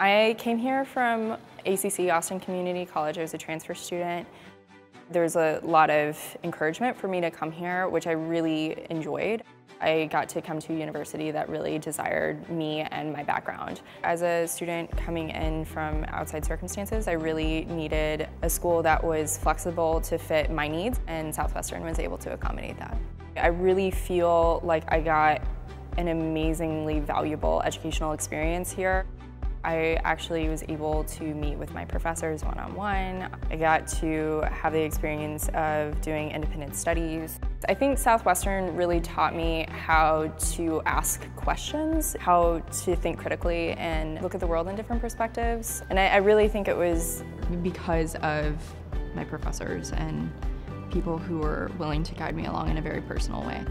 I came here from ACC, Austin Community College. I was a transfer student. There's a lot of encouragement for me to come here, which I really enjoyed. I got to come to a university that really desired me and my background. As a student coming in from outside circumstances, I really needed a school that was flexible to fit my needs, and Southwestern was able to accommodate that. I really feel like I got an amazingly valuable educational experience here. I actually was able to meet with my professors one-on-one. -on -one. I got to have the experience of doing independent studies. I think Southwestern really taught me how to ask questions, how to think critically and look at the world in different perspectives. And I, I really think it was because of my professors and people who were willing to guide me along in a very personal way.